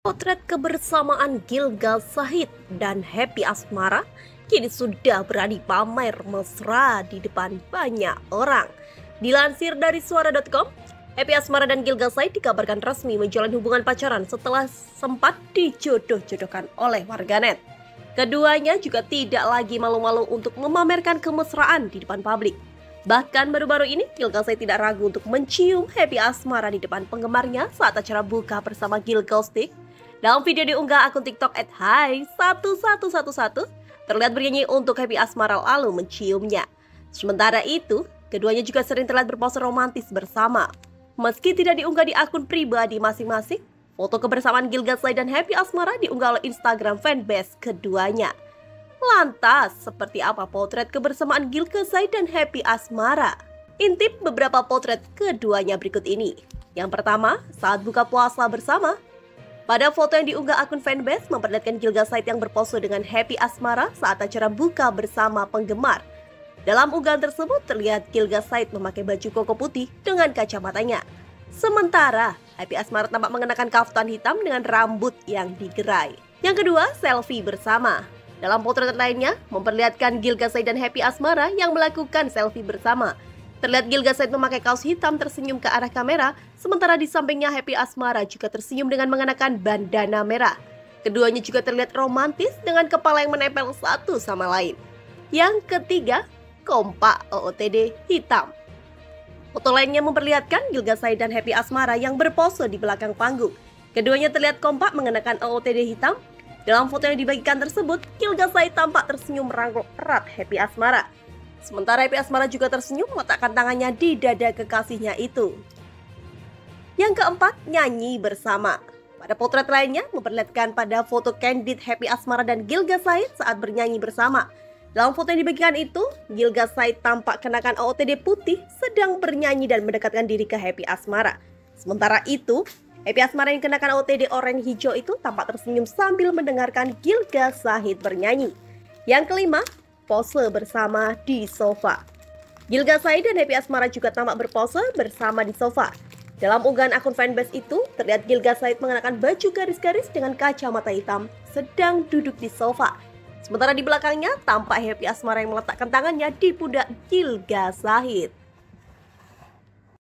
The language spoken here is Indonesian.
Potret kebersamaan Gilgal Sahid dan Happy Asmara kini sudah berani pamer mesra di depan banyak orang. Dilansir dari suara.com, Happy Asmara dan Gilgal Sahid dikabarkan resmi menjalin hubungan pacaran setelah sempat dijodoh-jodohkan oleh warganet. Keduanya juga tidak lagi malu-malu untuk memamerkan kemesraan di depan publik. Bahkan baru-baru ini, Gilgal Sahid tidak ragu untuk mencium Happy Asmara di depan penggemarnya saat acara buka bersama Gilgal Stick dalam video diunggah akun TikTok at Hai 1111 terlihat bernyanyi untuk Happy Asmara lalu menciumnya. Sementara itu, keduanya juga sering terlihat berpose romantis bersama. Meski tidak diunggah di akun pribadi masing-masing, foto kebersamaan Gilgal Slay dan Happy Asmara diunggah oleh Instagram fanbase keduanya. Lantas, seperti apa potret kebersamaan Gilgal Slay dan Happy Asmara? Intip beberapa potret keduanya berikut ini. Yang pertama, saat buka puasa bersama, pada foto yang diunggah akun fanbase memperlihatkan Gilgal Said yang berpose dengan Happy Asmara saat acara buka bersama penggemar. Dalam unggahan tersebut terlihat Gilgal Said memakai baju koko putih dengan kacamatanya. Sementara Happy Asmara tampak mengenakan kaftan hitam dengan rambut yang digerai. Yang kedua, selfie bersama. Dalam potret lainnya, memperlihatkan Gilgal Said dan Happy Asmara yang melakukan selfie bersama. Terlihat Gilga Said memakai kaos hitam tersenyum ke arah kamera, sementara di sampingnya Happy Asmara juga tersenyum dengan mengenakan bandana merah. Keduanya juga terlihat romantis dengan kepala yang menempel satu sama lain. Yang ketiga, kompak OOTD hitam. Foto lainnya memperlihatkan Gilga Said dan Happy Asmara yang berpose di belakang panggung. Keduanya terlihat kompak mengenakan OOTD hitam. Dalam foto yang dibagikan tersebut, Gilga Said tampak tersenyum merangkul erat Happy Asmara. Sementara Epi Asmara juga tersenyum meletakkan tangannya di dada kekasihnya itu. Yang keempat, nyanyi bersama. Pada potret lainnya memperlihatkan pada foto candid Happy Asmara dan Gilga Said saat bernyanyi bersama. Dalam foto yang dibagikan itu, Gilga Said tampak kenakan OOTD putih sedang bernyanyi dan mendekatkan diri ke Happy Asmara. Sementara itu, Happy Asmara yang kenakan OOTD oranye hijau itu tampak tersenyum sambil mendengarkan Gilga Sahid bernyanyi. Yang kelima, pose bersama di sofa. Gilga Said dan Happy Asmara juga tampak berpose bersama di sofa. Dalam unggahan akun fanbase itu, terlihat Gilga Said mengenakan baju garis-garis dengan kacamata hitam, sedang duduk di sofa. Sementara di belakangnya, tampak Happy Asmara yang meletakkan tangannya di pundak Gilga Said.